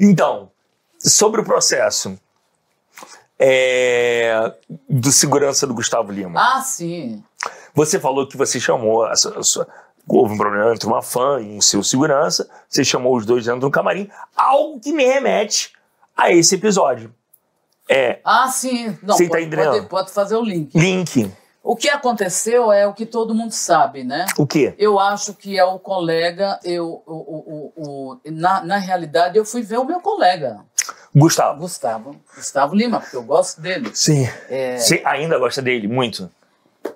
Então, sobre o processo é, do segurança do Gustavo Lima. Ah, sim. Você falou que você chamou a sua, a sua- houve um problema entre uma fã e um seu segurança. Você chamou os dois dentro do camarim. Algo que me remete a esse episódio. É Ah, sim. Não, Você tá pode, entendendo? pode, pode fazer o link. link. O que aconteceu é o que todo mundo sabe, né? O quê? Eu acho que é o colega, eu, o, o, o, na, na realidade, eu fui ver o meu colega, Gustavo. Gustavo, Gustavo Lima, porque eu gosto dele. Sim. É, Você ainda gosta dele muito?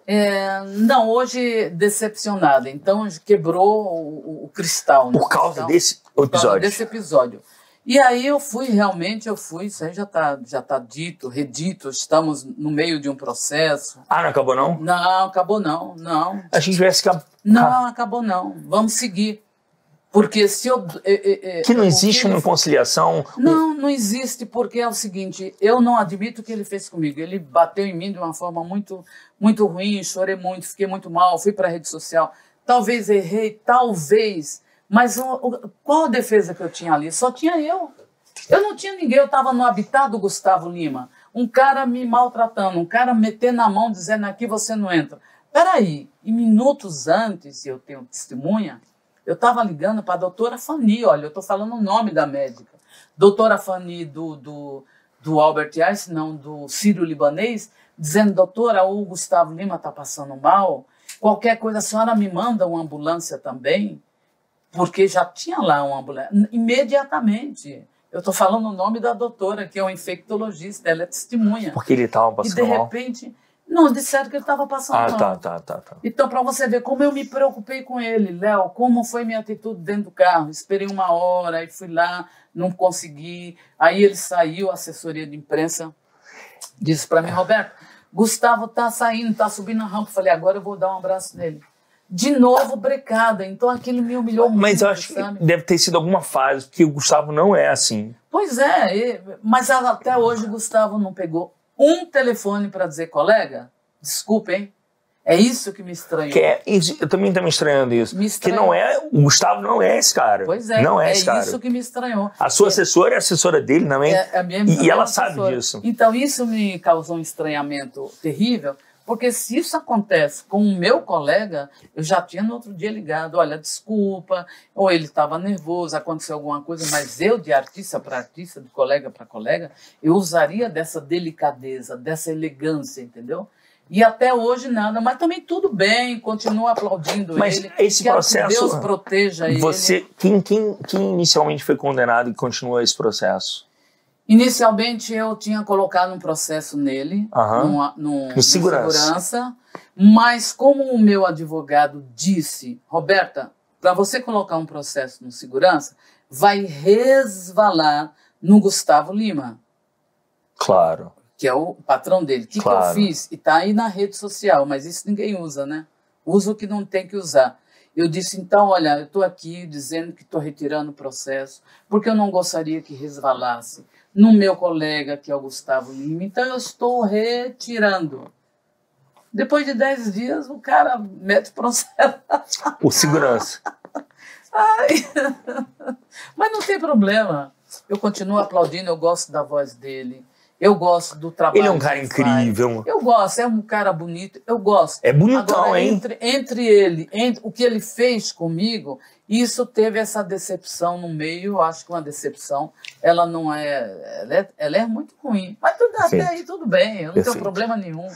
é, não, hoje decepcionada, então quebrou o, o- cristal. né? Por causa Cristal. desse Por causa episódio. desse episódio. E aí eu fui, realmente eu fui, isso aí já está já tá dito, redito, estamos no meio de um processo. Ah, não acabou não? Não, acabou não, não. A gente tivesse que. Não, acabou não. Vamos seguir. Porque se eu. é, é, é, Que não existe uma conciliação. Não, não existe, porque é o seguinte, eu não admito o que ele fez comigo. Ele bateu em mim de uma forma muito, muito ruim, chorei muito, fiquei muito mal, fui para a rede social. Talvez errei, talvez. Mas o- o- qual a defesa que eu tinha ali? Só tinha eu. Eu não tinha ninguém, eu estava no habitat do Gustavo Lima. Um cara me maltratando, um cara metendo na mão, dizendo aqui você não entra. Peraí, e minutos antes, eu tenho testemunha, eu estava ligando para a doutora Fanny, olha, eu estou falando o nome da médica. Doutora Fanny do, do, do Albert Einstein, não, do Sírio Libanês, dizendo, doutora, o Gustavo Lima está passando mal, qualquer coisa, a senhora me manda uma ambulância também? Porque já tinha lá uma ambulância, imediatamente. Eu estou falando o nome da doutora, que é uma infectologista, ela é testemunha. Porque ele tava E passando de mal. repente, não, disseram que ele estava passando Ah, mal. tá, tá, tá, tá. Então, para você ver como eu me preocupei com ele, Léo, como foi minha atitude dentro do carro. Esperei uma hora, aí fui lá, não consegui. Aí ele saiu, a assessoria de imprensa disse para mim, Roberto, Gustavo tá saindo, tá subindo a rampa. Falei, agora eu vou dar um abraço nele. De novo, brecada. Então aquilo me humilhou muito. Mas eu acho sabe? que deve ter sido alguma fase, porque o Gustavo não é assim. Pois é, mas até hoje o Gustavo não pegou um telefone para dizer, colega, desculpa, hein? É isso que me estranhou. Que é, eu também tô me estranhando isso. Me Que estranhou. não é. O Gustavo não é esse cara. Pois é, Não é, é esse cara. isso que me estranhou. A sua assessora é assessora dele também. É, a minha- E- a e minha ela sabe assessora. disso. Então, isso me causou um estranhamento terrível, porque se isso acontece com o meu colega, eu já tinha no outro dia ligado: olha, desculpa, ou ele estava nervoso, aconteceu alguma coisa, mas eu, de artista para artista, de colega para colega, eu usaria dessa delicadeza, dessa elegância, entendeu? E até hoje nada, mas também tudo bem, continuo aplaudindo Mas ele. esse Quero processo- Deus proteja ele. Você, quem, quem, quem inicialmente foi condenado e continua esse processo? Inicialmente eu tinha colocado um processo nele, Aham. numa- num- No segurança. segurança, mas como o meu advogado disse, Roberta, para você colocar um processo no segurança, vai resvalar no Gustavo Lima, Claro. que é o patrão dele. O que, que Claro. eu fiz? E está aí na rede social, mas isso ninguém usa, né? Usa o que não tem que usar. Eu disse, então, olha, eu estou aqui dizendo que estou retirando o processo, porque eu não gostaria que resvalasse no meu colega, que é o Gustavo Lima. Então, eu estou retirando. Depois de 10 dias, o cara mete o processo. O segurança. Mas não tem problema. Eu continuo aplaudindo, eu gosto da voz dele. Eu gosto do trabalho. Ele é um cara faz. incrível. Eu gosto, é um cara bonito, eu gosto. É bonitão, Agora, hein? Entre, entre ele, entre o que ele fez comigo, isso teve essa decepção no meio. Eu acho que uma decepção, ela não é. Ela é, ela é muito ruim. Mas tudo, até aí tudo bem, eu não Perfeito. tenho problema nenhum.